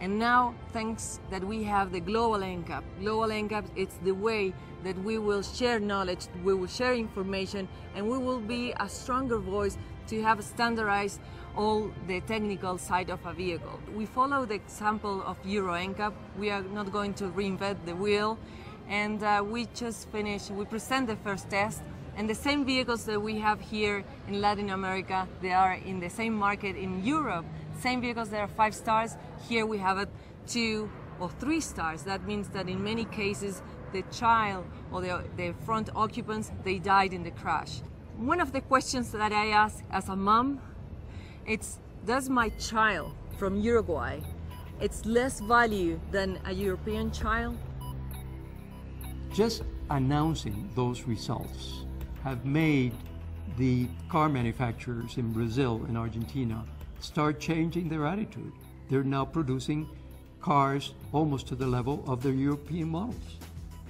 And now, thanks that we have the Global NCAP. Global NCAP, it's the way that we will share knowledge, we will share information, and we will be a stronger voice to have standardized all the technical side of a vehicle. We follow the example of Euro NCAP. We are not going to reinvent the wheel. And uh, we just finished, we present the first test and the same vehicles that we have here in Latin America, they are in the same market in Europe. Same vehicles that are five stars, here we have two or three stars. That means that in many cases, the child or the, the front occupants, they died in the crash. One of the questions that I ask as a mom, it's does my child from Uruguay, it's less value than a European child? Just announcing those results have made the car manufacturers in Brazil and Argentina start changing their attitude. They're now producing cars almost to the level of their European models.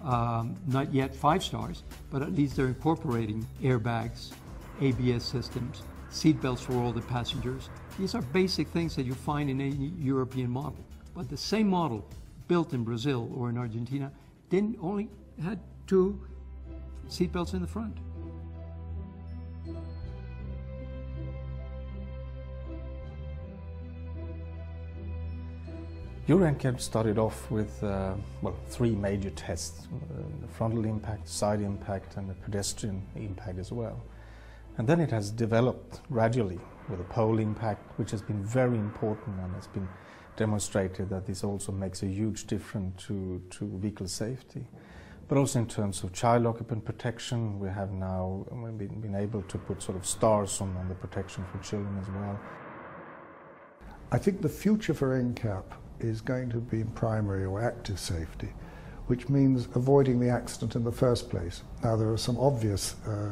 Um, not yet five stars, but at least they're incorporating airbags, ABS systems, seatbelts for all the passengers. These are basic things that you find in any European model. But the same model built in Brazil or in Argentina didn't only had two seatbelts in the front. Euro NCAP started off with uh, well three major tests: uh, the frontal impact, side impact, and the pedestrian impact as well. And then it has developed gradually with a pole impact, which has been very important and has been demonstrated that this also makes a huge difference to, to vehicle safety. But also in terms of child occupant protection, we have now been, been able to put sort of stars on, on the protection for children as well. I think the future for NCAP is going to be primary or active safety, which means avoiding the accident in the first place. Now, there are some obvious uh,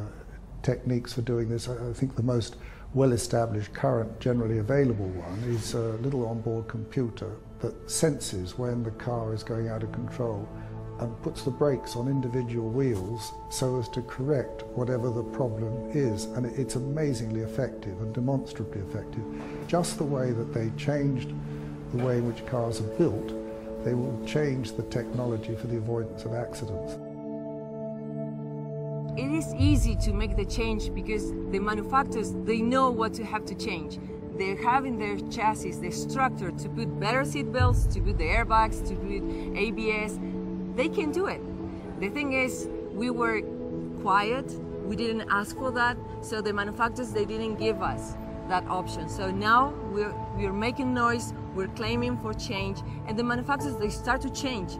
techniques for doing this. I think the most well-established, current, generally available one is a little onboard computer that senses when the car is going out of control and puts the brakes on individual wheels so as to correct whatever the problem is. And it's amazingly effective and demonstrably effective. Just the way that they changed the way in which cars are built, they will change the technology for the avoidance of accidents. It is easy to make the change because the manufacturers, they know what to have to change. They have in their chassis the structure to put better seat belts, to put the airbags, to put ABS. They can do it. The thing is, we were quiet, we didn't ask for that, so the manufacturers, they didn't give us that option. So now we're, we're making noise, we're claiming for change, and the manufacturers, they start to change.